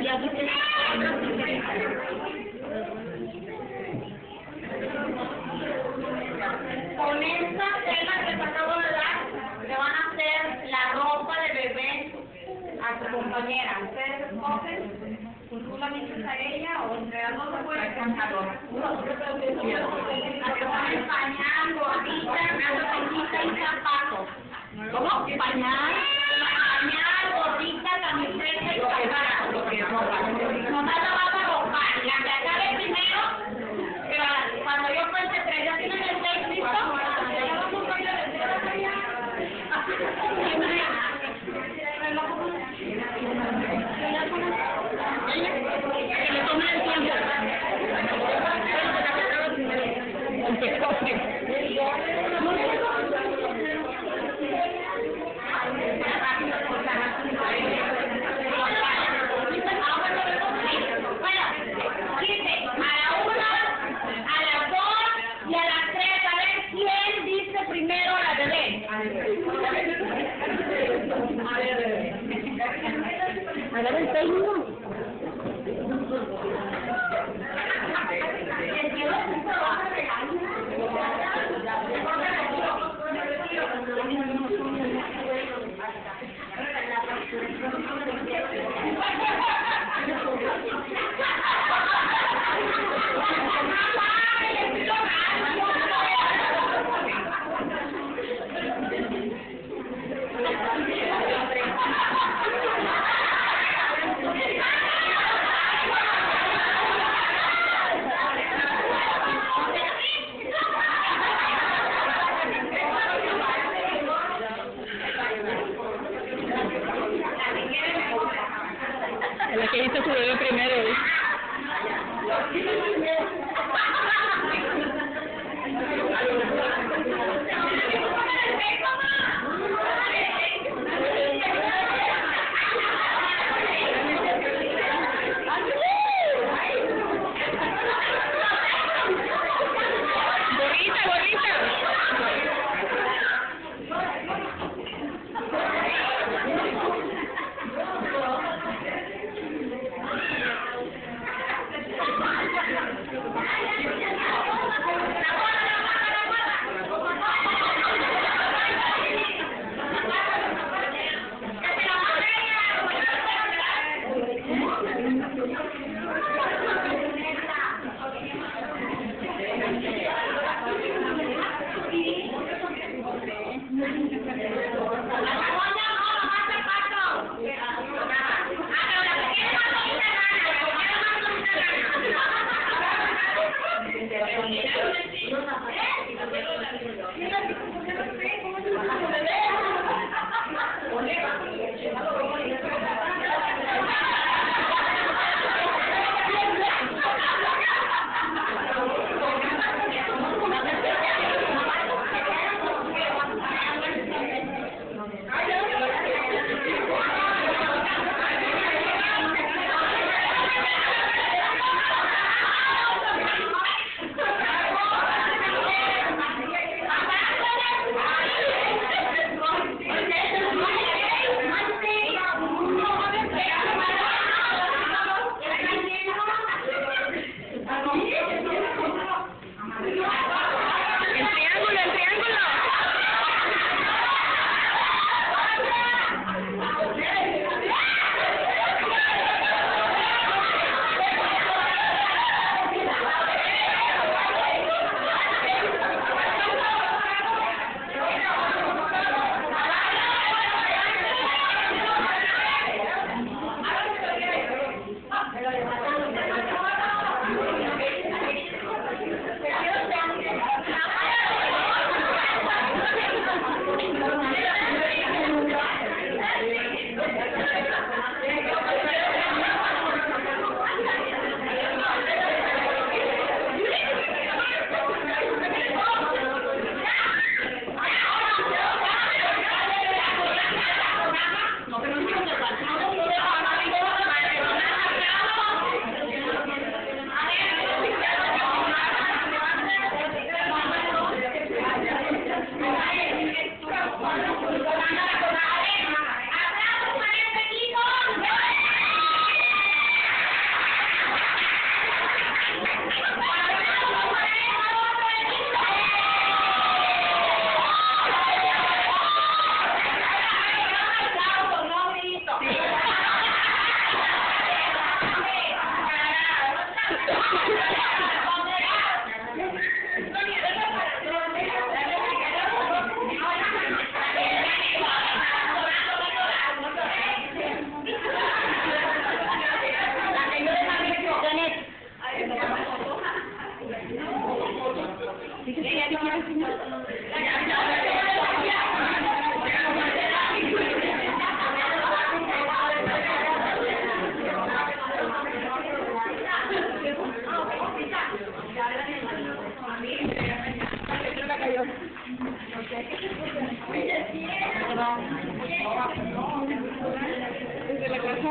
Y compañera. Ustedes escogen, pues a ella o entre se puede ponen pañal, gordita, gordita y zapatos. ¿Cómo? Pañal, camiseta y. Nomás la vas a ropar. La que acabe primero, pero cuando yo cuente tres, ¿ya tienen el seis listo? Que le tomen el tiempo. Bueno, dice, a la una, a las dos y a las tres, a ver quién dice primero la bebé. Agarra el peino. La que hizo su bebé primero. ¿eh? Desde la casa.